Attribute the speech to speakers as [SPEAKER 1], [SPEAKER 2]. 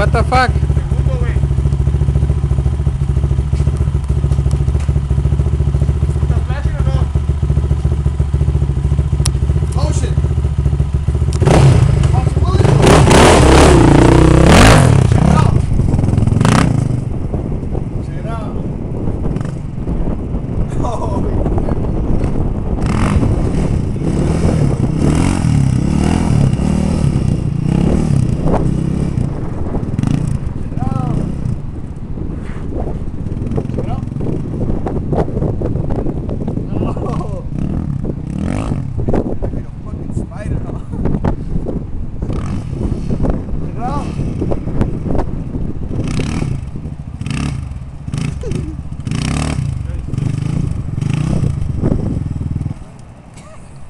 [SPEAKER 1] What the fuck?